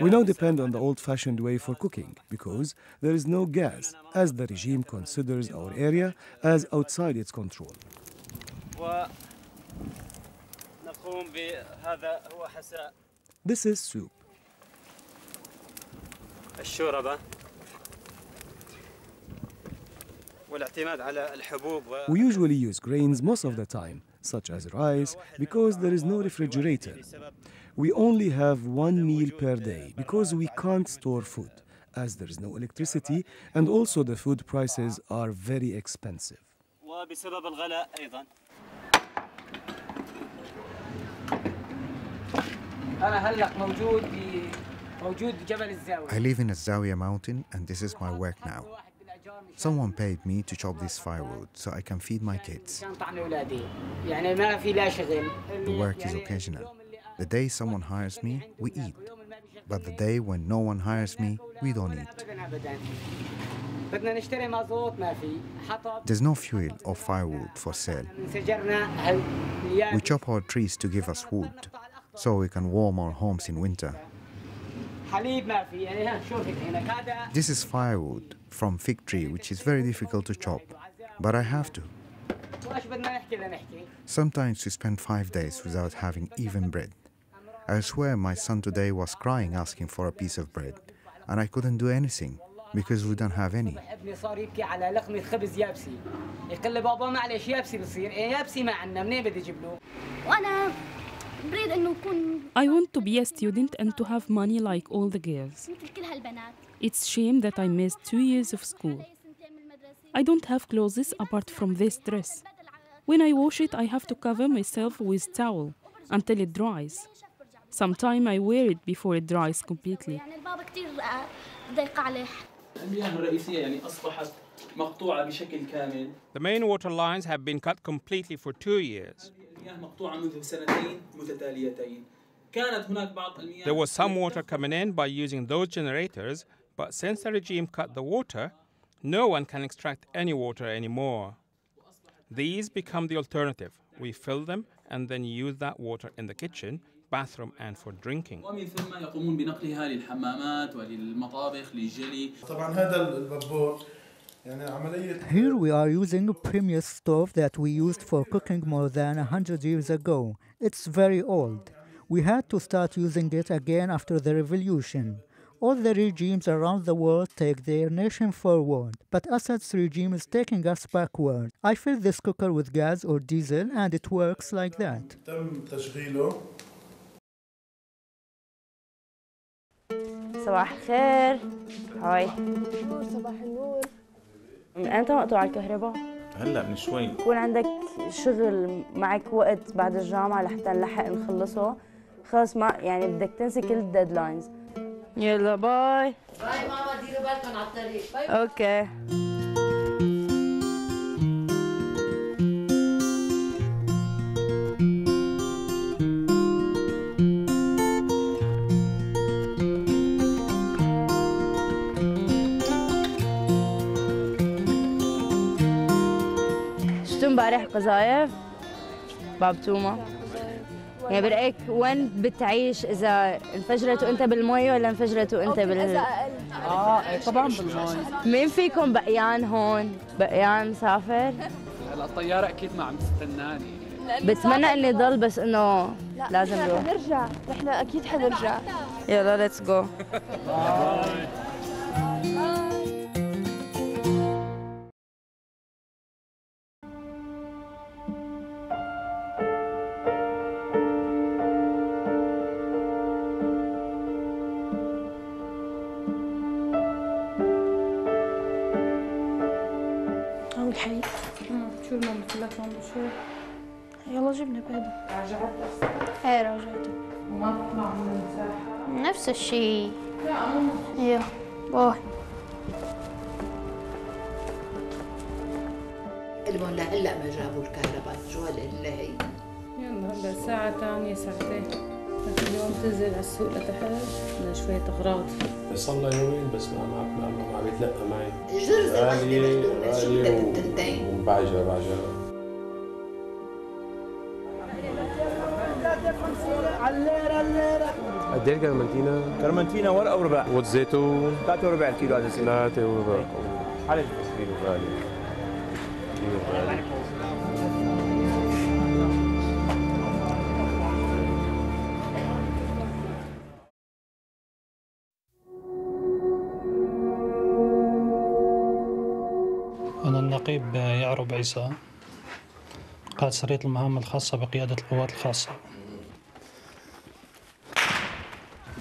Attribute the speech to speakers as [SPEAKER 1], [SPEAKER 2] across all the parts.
[SPEAKER 1] We now depend on the old-fashioned way for cooking because there is no gas as the regime considers our area as outside its control. This is soup. We usually use grains most of the time such as rice, because there is no refrigerator. We only have one meal per day because we can't store food, as there is no electricity, and also the food prices are very expensive.
[SPEAKER 2] I live in Azawiya mountain and this is my work now. Someone paid me to chop this firewood so I can feed my kids. The work is occasional. The day someone hires me, we eat. But the day when no one hires me, we don't eat. There's no fuel or firewood for sale. We chop our trees to give us wood so we can warm our homes in winter. This is firewood from fig tree, which is very difficult to chop, but I have to. Sometimes we spend five days without having even bread. I swear my son today was crying asking for a piece of bread, and I couldn't do anything because we don't have any.
[SPEAKER 3] بريد انه اكون
[SPEAKER 4] I want to be a student and to have money like all the girls.
[SPEAKER 3] مثل كل هالبنات
[SPEAKER 4] It's shame that I missed two years of school.
[SPEAKER 3] زي سنتين من المدرسه
[SPEAKER 4] I don't have clothes apart from this dress. When I wash it, I have to cover myself with towel until it dries. Sometime I wear it before it dries completely.
[SPEAKER 3] يعني البابا كثير ضيقه عليه
[SPEAKER 5] المياه الرئيسية يعني أصبحت مقطوعة بشكل كامل
[SPEAKER 6] The main water lines have been cut completely for two years.
[SPEAKER 5] المياه مقطوعة منذ سنتين متتاليتين كانت هناك بعض المياه
[SPEAKER 6] There was some water coming in by using those generators, but since the regime cut the water, no one can extract any water anymore. These become the alternative. We fill them and then use that water in the kitchen, bathroom, and for drinking.
[SPEAKER 5] ومن ثم يقومون بنقلها للحمامات وللمطابخ للجلي
[SPEAKER 7] طبعا هذا البابور يعني عملية
[SPEAKER 8] here we are using a Primus stove that we used for cooking more than 100 years ago. It's very old. We had to start using it again after the revolution. All the regimes around the world take their nation forward, but Assad's regime is taking us backward. I fill this cooker with gas or diesel and it works like that.
[SPEAKER 9] من إمتى مقطوع الكهرباء؟
[SPEAKER 10] هلا من شوي.
[SPEAKER 9] يكون عندك شغل معك وقت بعد الجامعة لحتى نلحق نخلصه. خلص ما يعني بدك تنسي كل الديدلاينز يلا باي.
[SPEAKER 11] باي ماما ديروا بالكم على الطريق. باي.
[SPEAKER 9] أوكي. امبارح قذايف؟ باب توما يعني برأيك وين بتعيش؟ إذا انفجرت وأنت بالمي ولا انفجرت وأنت بال
[SPEAKER 12] آه إيه طبعا بالماي
[SPEAKER 9] مين فيكم بقيان هون؟ بقيان مسافر؟
[SPEAKER 5] هلا الطيارة أكيد ما عم تستناني.
[SPEAKER 9] بتمنى إني ضل بس إنه لازم
[SPEAKER 11] نحن
[SPEAKER 9] روح
[SPEAKER 11] حنرجع. نحن أكيد حنرجع.
[SPEAKER 9] يلا ليتس جو
[SPEAKER 11] الحي
[SPEAKER 13] شو لك ماما شو
[SPEAKER 11] يلا جبنا بهذا
[SPEAKER 13] رجعت
[SPEAKER 11] إيه رجعته
[SPEAKER 13] وما بطلع من المساحة
[SPEAKER 11] نفس الشيء
[SPEAKER 13] لا ماما
[SPEAKER 11] يا باي
[SPEAKER 14] المهم لهلا ما جابوا الكهرباء. شو هالقله هي
[SPEAKER 13] يلا هلا ساعة تانية ساعتين. اليوم تنزل على السوق لتحت بدنا شوية أغراض.
[SPEAKER 10] صار يومين بس ما عم يتلقى معي.
[SPEAKER 14] جرزة
[SPEAKER 10] غالية
[SPEAKER 14] غالية شو بدك
[SPEAKER 15] قد إيه الكرمنتينا؟
[SPEAKER 16] كرمنتينا ورقة ورباع.
[SPEAKER 15] والزيتون
[SPEAKER 16] 3 وربع الكيلو على الزيتون
[SPEAKER 15] 3 وربع
[SPEAKER 16] حلل
[SPEAKER 15] كيلو غالي. كيلو غالي.
[SPEAKER 17] النقيب يعرب عيسى. قائد سرية المهام الخاصة بقيادة القوات الخاصة.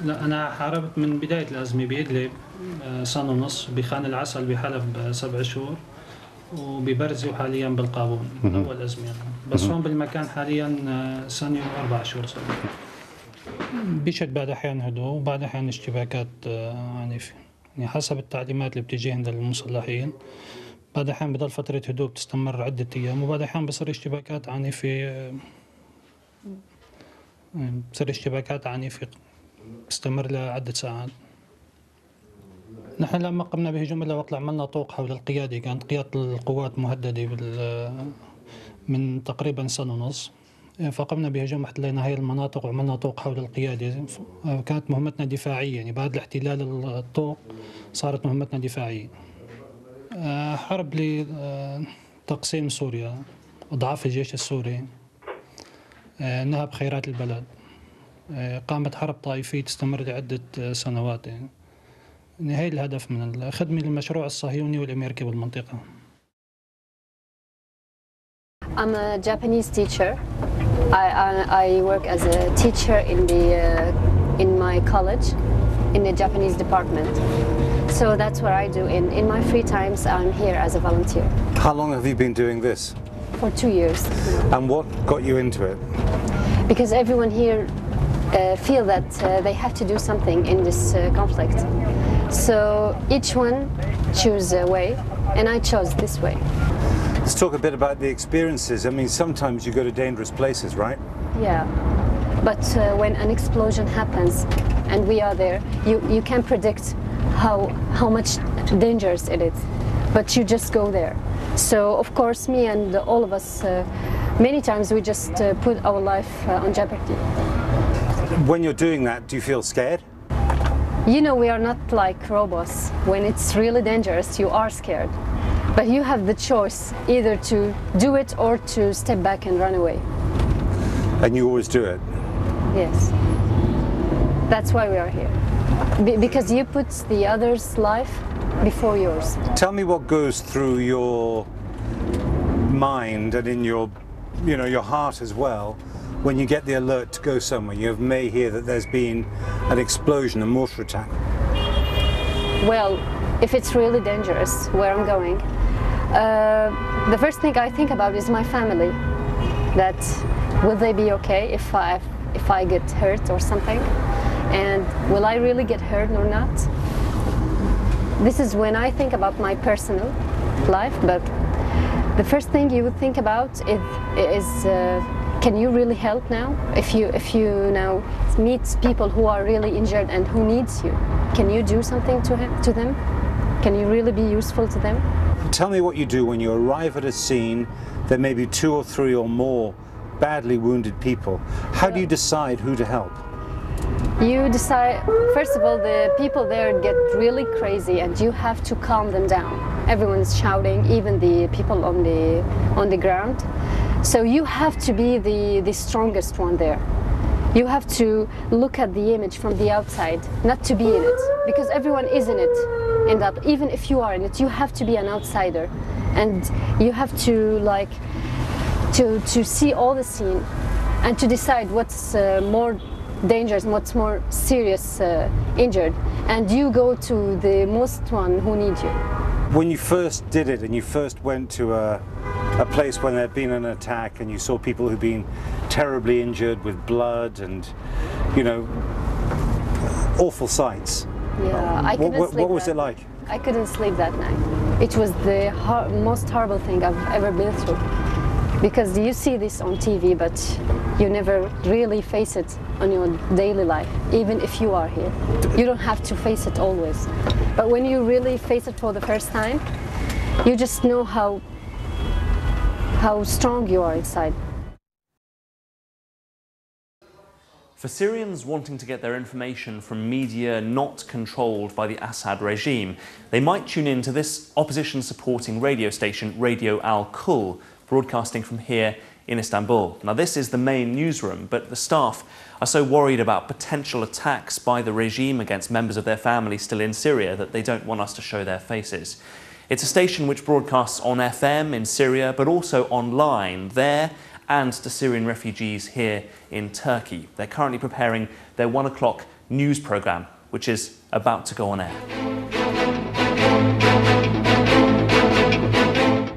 [SPEAKER 17] لا أنا حاربت من بداية الأزمة بإدلب آه، سنة ونص بخان العسل بحلب آه، سبع شهور وببرزي وحاليا بالقابون. أول أزمة بس
[SPEAKER 18] مهم.
[SPEAKER 17] هون بالمكان حاليا آه، سنة وأربع شهور صار. بيشد بعد أحيان هدوء وبعد أحيان اشتباكات عنيفة. يعني حسب التعليمات اللي بتجي عند المسلحين بعد أحيان بضل فترة هدوء بتستمر عدة أيام. وبعد أحيان بصير اشتباكات عنيفة آه، يعني بتصير اشتباكات عنيفة بتستمر لعدة ساعات. نحن لما قمنا بهجوم إلى وقت عملنا طوق حول القيادة كانت قيادة القوات مهددة بال من تقريبا سنة ونص. فقمنا بهجوم احتلينا هاي المناطق وعملنا طوق حول القيادة. كانت مهمتنا دفاعية يعني بعد الاحتلال الطوق صارت مهمتنا دفاعية. آه، حرب لتقسيم سوريا إضعاف الجيش السوري آه، نهب خيرات البلد آه، قامت حرب طائفية تستمر لعدة آه، سنوات هي الهدف من الخدمة للمشروع الصهيوني والأمريكي بالمنطقة
[SPEAKER 19] I'm a Japanese teacher. I, I, I work as a teacher in the uh, in my college, in the Japanese department. So that's what I do. In in my free times, I'm here as a volunteer
[SPEAKER 18] How long have you been doing this?
[SPEAKER 19] for two years.
[SPEAKER 18] And what got you into it?
[SPEAKER 19] Because everyone here uh, feel that uh, they have to do something in this uh, conflict. So each one choose a way, and I chose this way.
[SPEAKER 18] Let's talk a bit about the experiences. I mean, sometimes you go to dangerous places, right?
[SPEAKER 19] Yeah, but uh, when an explosion happens and we are there, you, you can predict how how much dangerous it is, but you just go there. So of course, me and all of us, uh, many times we just uh, put our life uh, on jeopardy.
[SPEAKER 18] When you're doing that, do you feel scared?
[SPEAKER 19] You know, we are not like robots. When it's really dangerous, you are scared. But you have the choice either to do it or to step back and run away.
[SPEAKER 18] And you always do it.
[SPEAKER 19] Yes. That's why we are here. Be- because you put the other's life before yours.
[SPEAKER 18] Tell me what goes through your mind and in your, you know, your heart as well when you get the alert to go somewhere. You may hear that there's been an explosion, a mortar attack.
[SPEAKER 19] Well, if it's really dangerous where I'm going, uh, the first thing I think about is my family. That will they be okay if I if I get hurt or something, and will I really get hurt or not? This is when I think about my personal life, but the first thing you would think about is, is uh, can you really help now? If you if you now meet people who are really injured and who needs you, can you do something to him to them? Can you really be useful to them?
[SPEAKER 18] Tell me what you do when you arrive at a scene. There may be two or three or more badly wounded people. How do you decide who to help?
[SPEAKER 19] You decide, first of all, the people there get really crazy and you have to calm them down. Everyone's shouting, even the people on the, on the ground. So you have to be the, the strongest one there. You have to look at the image from the outside, not to be in it, because everyone is in it. And that even if you are in it, you have to be an outsider, and you have to like to to see all the scene, and to decide what's uh, more dangerous, what's more serious uh, injured, and you go to the most one who needs you.
[SPEAKER 18] When you first did it and you first went to a, a place when there'd been an attack and you saw people who'd been terribly injured with blood and, you know, awful sights.
[SPEAKER 19] Yeah, I
[SPEAKER 18] What-
[SPEAKER 19] couldn't
[SPEAKER 18] what-
[SPEAKER 19] sleep.
[SPEAKER 18] what was it like?
[SPEAKER 19] I couldn't sleep that night. It was the hor- most horrible thing I've ever been through. Because you see this on TV, but you never really face it on your daily life, even if you are here. You don't have to face it always. But when you really face it for the first time, you just know how how strong you are inside.
[SPEAKER 20] For Syrians wanting to get their information from media not controlled by the Assad regime, they might tune in to this opposition supporting radio station, Radio Al Kul, broadcasting from here in Istanbul. Now, this is the main newsroom, but the staff are so worried about potential attacks by the regime against members of their family still in Syria that they don't want us to show their faces. It's a station which broadcasts on FM in Syria, but also online there and to Syrian refugees here in Turkey. They're currently preparing their one o'clock news programme, which is about to go on air.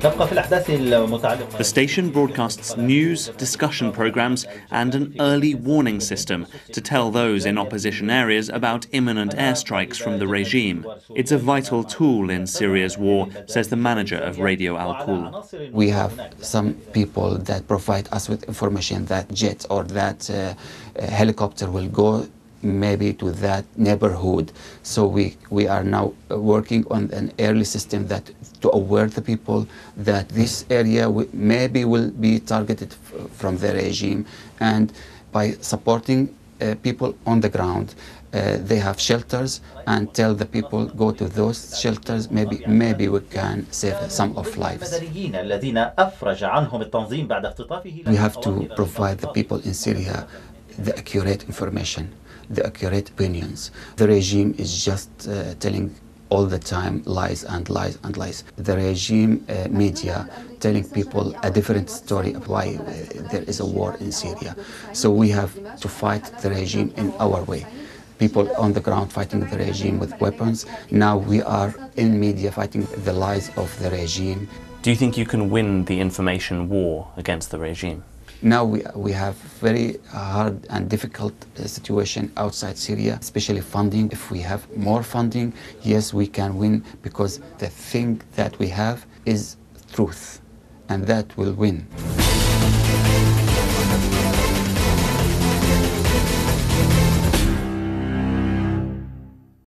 [SPEAKER 20] The station broadcasts news, discussion programs, and an early warning system to tell those in opposition areas about imminent airstrikes from the regime. It's a vital tool in Syria's war, says the manager of Radio Al Kul.
[SPEAKER 21] We have some people that provide us with information that jet or that uh, helicopter will go maybe to that neighborhood. So we, we are now working on an early system that to aware the people that this area maybe will be targeted from the regime. And by supporting uh, people on the ground uh, they have shelters and tell the people go to those shelters. Maybe maybe we can save some of lives. We have to provide the people in syria the accurate information the accurate opinions. The regime is just uh, telling all the time lies and lies and lies. The regime uh, media telling people a different story of why uh, there is a war in Syria. So we have to fight the regime in our way. People on the ground fighting the regime with weapons. Now we are in media fighting the lies of the regime.
[SPEAKER 20] Do you think you can win the information war against the regime?
[SPEAKER 21] Now we, we have very hard and difficult uh, situation outside Syria, especially funding. If we have more funding, yes, we can win because the thing that we have is truth, and that will win.